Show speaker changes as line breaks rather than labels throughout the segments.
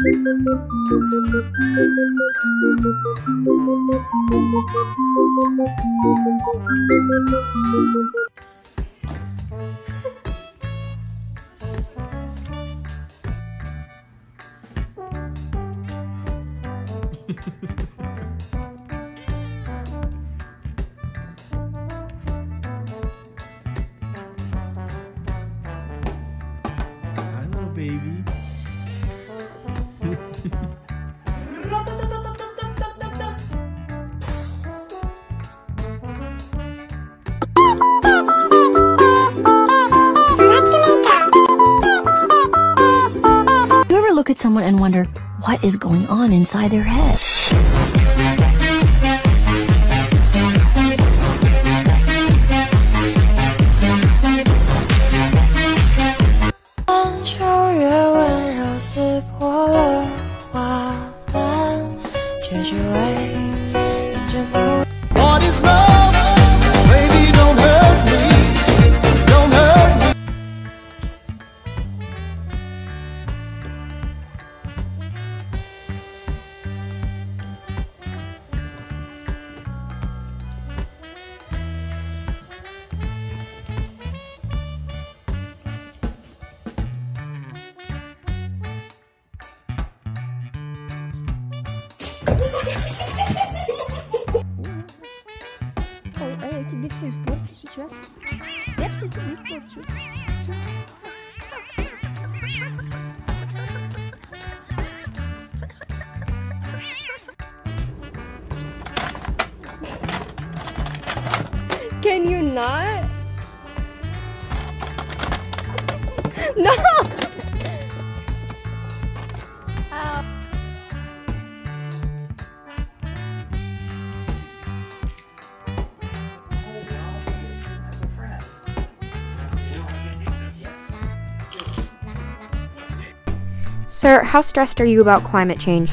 Hi, little baby.
You ever look at someone and wonder what is going on inside their head?
当秋月温柔撕破了花瓣，却只为
Ой, а я тебе все испорчу сейчас. Я все тебе испорчу. Всё. Can you not? No!
Sir, how stressed are you about climate change?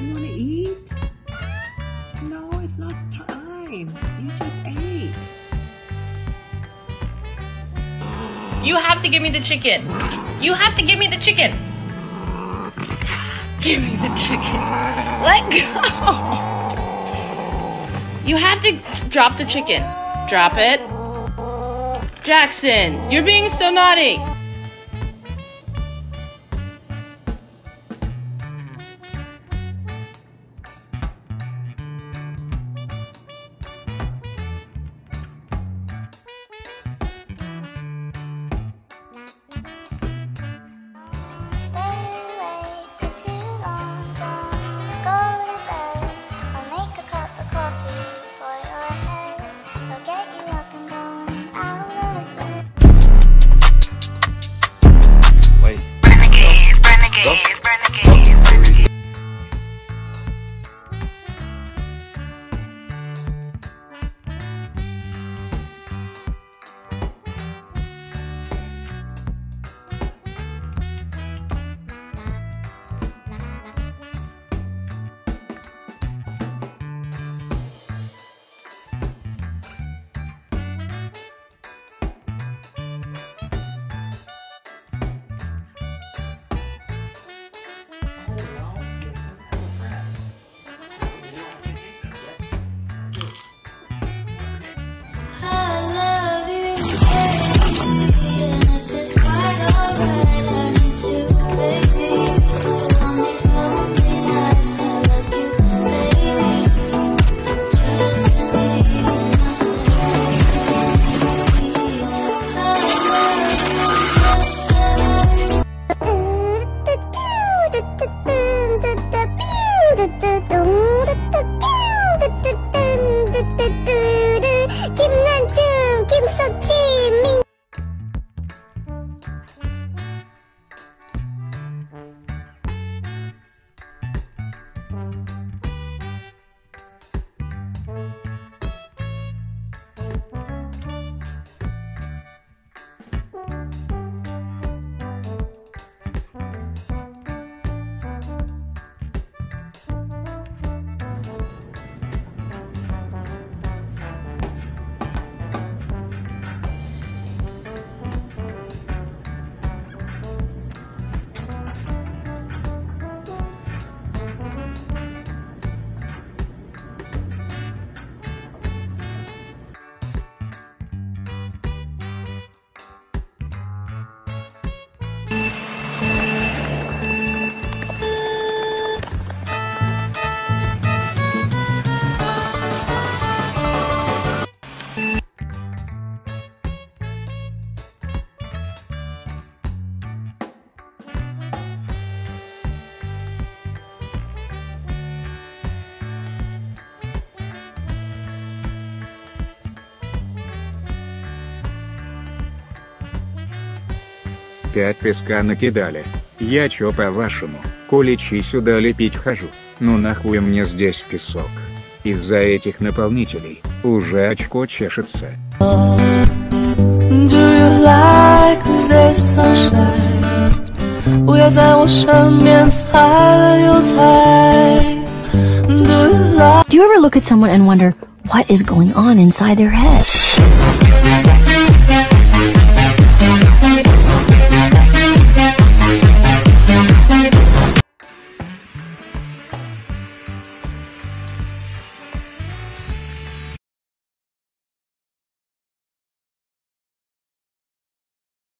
You want to eat? No, it's not time. You just ate.
You have to give me the chicken. You have to give me the chicken. Give me the chicken. Let go. You have to drop the chicken. Drop it. Jackson, you're being so naughty.
пять песка накидали. Я чё по-вашему, куличи сюда лепить хожу, ну нахуй мне здесь песок. Из-за этих наполнителей, уже очко чешется.
Do you ever look at someone and wonder, what is going on inside their head?